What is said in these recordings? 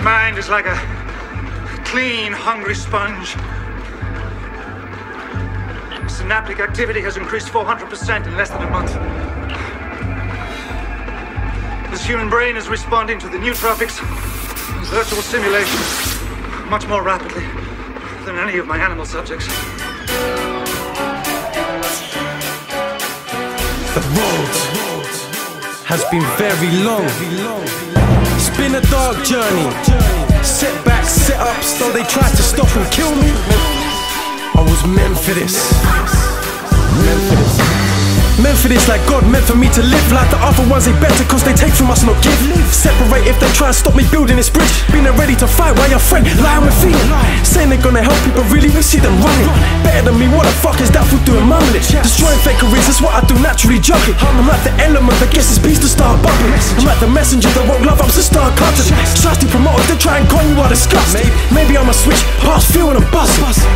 This mind is like a clean, hungry sponge. Synaptic activity has increased 400% in less than a month. This human brain is responding to the nootropics and virtual simulations much more rapidly than any of my animal subjects. The has been very long. It's been a dark journey. Setbacks, setups, though they tried to stop and kill me. I was meant for this. Meant for this. Meant for this like God meant for me to live. Like the other ones they better cause they take from us not give. Separate if they try and stop me building this bridge. Being ready to fight while you're afraid Lying with fear. Saying they're gonna help people really we see them running. Better than me what the fuck is that for doing mumbling? Destroying fakeries that's what I do naturally juggling. I'm like the element that gets his piece to start bubbling. I'm like the messenger that won't love I'm to start cutting Trusty promoters they try and you Maybe I'm a switch past feeling and buzz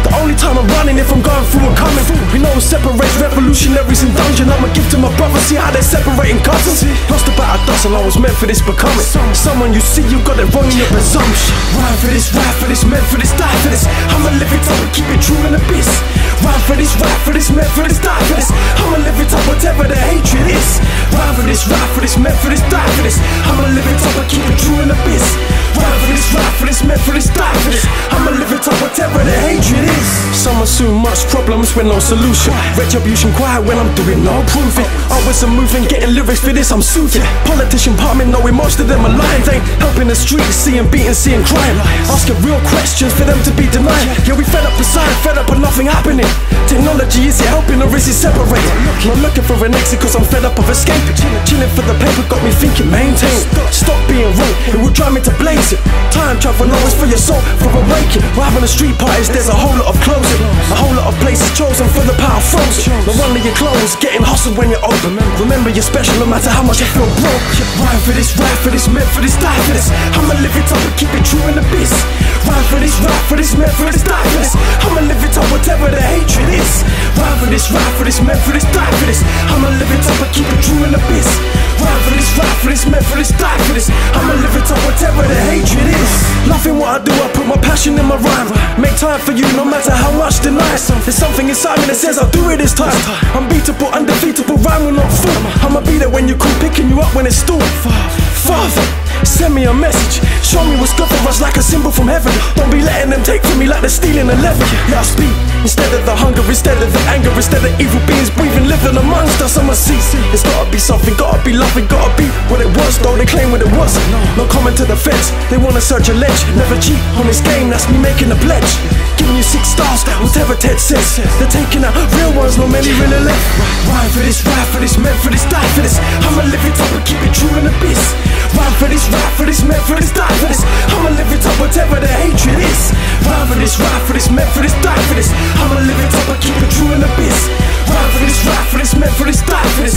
The only time I'm running if I'm going through and coming We know it separates revolutionaries and dungeon I'ma give to my brother, see how they're separating cousins. Lost about a dozen, I was meant for this becoming. Someone you see, you got it wrong in your presumption. Rhyme for this, ride for this, meant for this, die for this. I'ma live it up and keep it true in the biz. Rhyme for this, ride for this, meant for this, die for this. I'ma live it up, whatever the hatred is. Rhyme for this, ride for this, meant for this, die for this. I'ma live it up and keep it true in for meant die. Some assume much problems with no solution. Retribution quiet when I'm doing no proving. Always a moving, getting lyrics for this, I'm soothing. Politician parliament knowing most of them are lying. They ain't helping the streets, seeing beating, seeing crime. Asking real questions for them to be denied. Yeah, we fed up beside, fed up, but nothing happening. Technology, is it helping or is it separating? Not looking for an exit cause I'm fed up of escaping. Chilling for the paper got me thinking, maintain. Stop being wrong, it will drive me to blaze it. Time travel always for your soul, for awakening. We're having a street parties, there's a whole lot of closing. The power frozen. No wonder your clothes getting hustled when you're open. Remember you're special no matter how much you feel broke. Rhyme for this, ride for this, meant for this, die for this. I'ma live it up and keep it true in the biz. Rhyme for this, ride for this, meant for this, die for this. I'ma live it up whatever the hatred is. Rhyme for this, ride for this, meant for this, die for this. I'ma time for you no matter how much deny. There's something inside me that says I'll do it this time. Unbeatable, undefeatable, rhyme will not fall. I'ma be there when you call, picking you up when it's storm. Father, send me a message. Show me what's good for us like a symbol from heaven. Don't be letting them take from me like they're stealing a lever. Yeah, I speak instead of the hunger, instead of the anger, instead of evil beings breathing, living amongst us. I'ma see be loving, gotta be what it was, Don't they claim what it was. No comment to the fence, they wanna search a ledge. Never cheat on this game, that's me making a pledge. Giving you six stars, whatever Ted says. They're taking out real ones, not many really left. Rhyme for this, ride for this, meant for this, die for this. I'ma live it up and keep it true in the beast. Rhyme for this, ride for this, meant for this, die for this. I'ma live it up, whatever the hatred is. Rhyme for this, ride for this, meant for this, die for this. I'ma live it up and keep it true in the beast. Rhyme for this, ride for this, meant for this, die for this.